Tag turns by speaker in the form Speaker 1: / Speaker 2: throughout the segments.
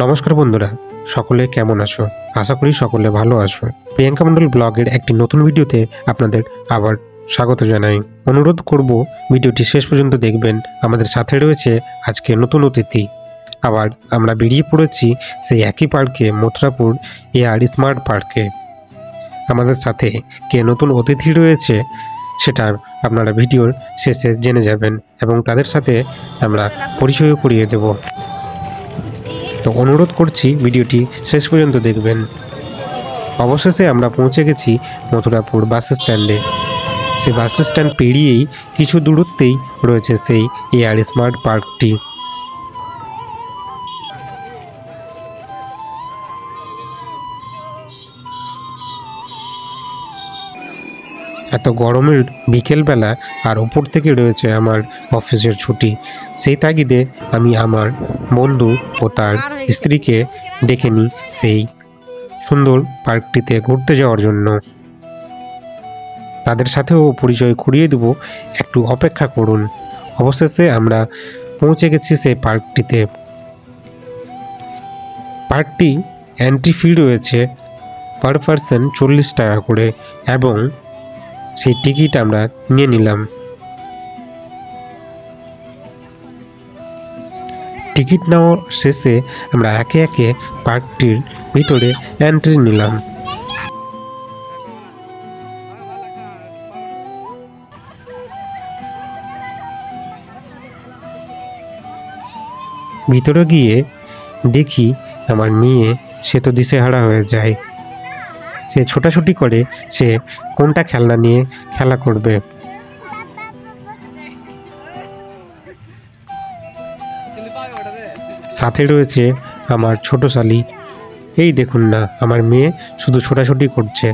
Speaker 1: নমস্কার বন্ধুরা, সকলে কেমন আছো? আশা করি সকলে ভালো আছো। প্রিয়াঙ্কা মণ্ডল ব্লগের একটি নতুন ভিডিওতে আপনাদের আবার স্বাগত জানাই। অনুরোধ করব, ভিডিওটি শেষ পর্যন্ত দেখবেন। আমাদের সাথে রয়েছে আজকে নতুন অতিথি। আবার আমরা বেরিয়ে পড়েছি সেই একই পার্কে, মথুরাপুর এয়ার স্মার্ট পার্কে। আমাদের সাথে কে নতুন অতিথি রয়েছে, সেটা আপনারা ভিডিওর শেষে জেনে যাবেন এবং তাদের সাথে আমরা পরিচয় করিয়ে দেব। তো অনুরোধ করছি ভিডিওটি শেষ পর্যন্ত দেখবেন। অবশেষে আমরা পৌঁছে গেছি মথুরাপুর বাস স্ট্যান্ডে। সেই বাস স্ট্যান্ড পেরিয়েই কিছু দূরত্বেই রয়েছে সেই এয়ার স্মার্ট পার্কটি। এত গরমের বিকেলবেলা আর ওপর থেকে রয়েছে আমার অফিসের ছুটি। সেই তাগিদে আমি আমার বন্ধু ও তার স্ত্রীকে ডেকে নিই সেই সুন্দর পার্কটিতে ঘুরতে যাওয়ার জন্য। তাদের সাথেও পরিচয় করিয়ে দেব, একটু অপেক্ষা করুন। অবশেষে আমরা পৌঁছে গেছি সেই পার্কটিতে। পার্কটি এন্ট্রি ফি রয়েছে পার পার্সন চল্লিশ টাকা করে এবং সেই টিকিট আমরা নিয়ে নিলাম। টিকিট নেওয়ার শেষে আমরা একে একে পার্কটির ভিতরে এন্ট্রি নিলাম। ভিতরে গিয়ে দেখি আমার মেয়ে সে তো দিশেহারা হয়ে যায়। সে ছোটাছুটি করে সে কোনটা খেলনা নিয়ে খেলা করবে? সাথে রয়েছে আমার ছোট শালি। এই দেখুন না, আমার মেয়ে শুধু ছোটাছুটি করছে।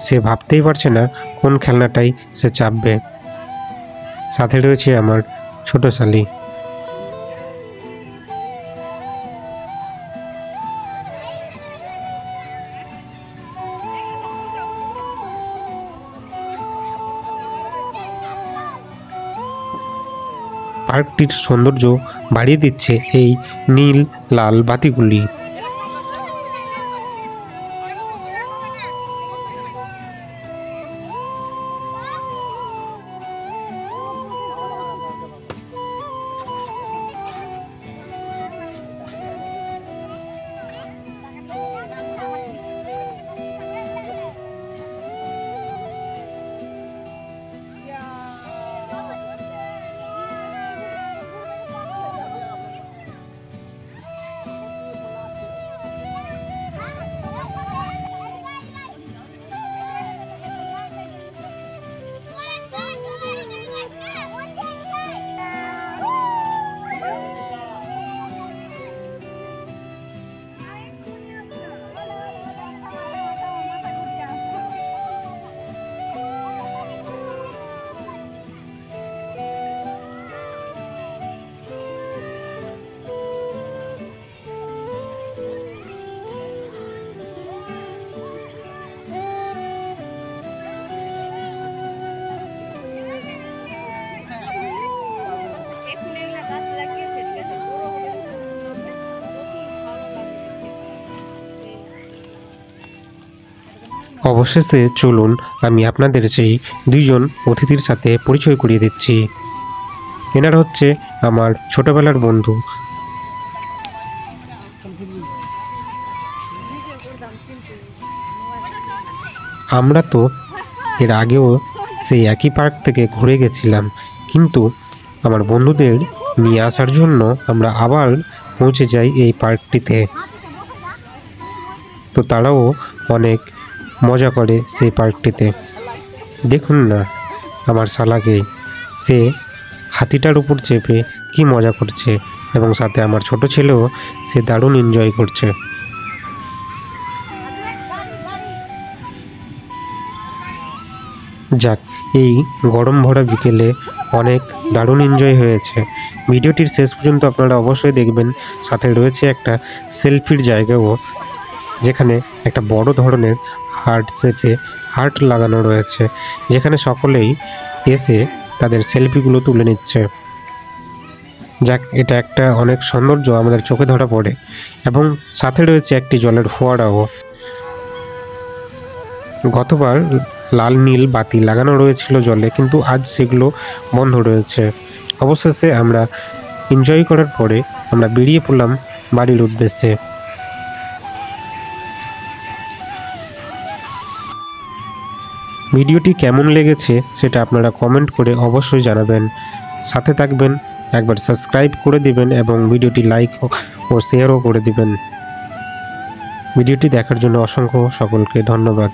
Speaker 1: সে ভাবতেই পারছে না কোন খেলনাটাই সে চাপবে। সাথে রয়েছে আমার ছোট শালি। পার্কটির সৌন্দর্য বাড়িয়ে দিচ্ছে এই নীল লাল বাতিগুলি। অবশেষে চলুন, আমি আপনাদের সেই দুইজন অতিথির সাথে পরিচয় করিয়ে দিচ্ছি। এনারা হচ্ছে আমার ছোটবেলার বন্ধু। আমরা তো এর আগেও সেই একই পার্ক থেকে ঘুরে গেছিলাম, কিন্তু আমার বন্ধুদের নিয়ে আসার জন্য আমরা আবার পৌঁছে যাই এই পার্কটিতে। তো তারাও অনেক মজা করে সেই পার্কটিতে। দেখুন না, আমার শালাকে। সে হাতিটার উপর চেপে কি মজা করছে এবং সাথে আমার ছোট ছেলেও সে দারুণ এনজয় করছে। যাক, এই গরম ভরা বিকেলে অনেক দারুণ এনজয় হয়েছে। ভিডিওটির শেষ পর্যন্ত আপনারা অবশ্যই দেখবেন। সাথে রয়েছে একটা সেলফির জায়গাও, যেখানে একটা বড় ধরনের হার্ট শেপে হার্ট লাগানো রয়েছে, যেখানে সকলেই এসে তাদের সেলফিগুলো তুলে নিচ্ছে। যাক, এটা একটা অনেক সৌন্দর্য আমাদের চোখে ধরা পড়ে। এবং সাথে রয়েছে একটি জলের ফোয়ারাও। গতবার লাল নীল বাতি লাগানো রয়েছিল জলে, কিন্তু আজ সেগুলো বন্ধ রয়েছে। অবশেষে আমরা এনজয় করার পরে আমরা বেরিয়ে পড়লাম বাড়ির উদ্দেশ্যে। ভিডিওটি কেমন লেগেছে সেটা আপনারা কমেন্ট করে অবশ্যই জানাবেন। সাথে থাকবেন, একবার সাবস্ক্রাইব করে দিবেন এবং ভিডিওটি লাইক ও শেয়ারও করে দিবেন। ভিডিওটি দেখার জন্য অসংখ্য সকলকে ধন্যবাদ।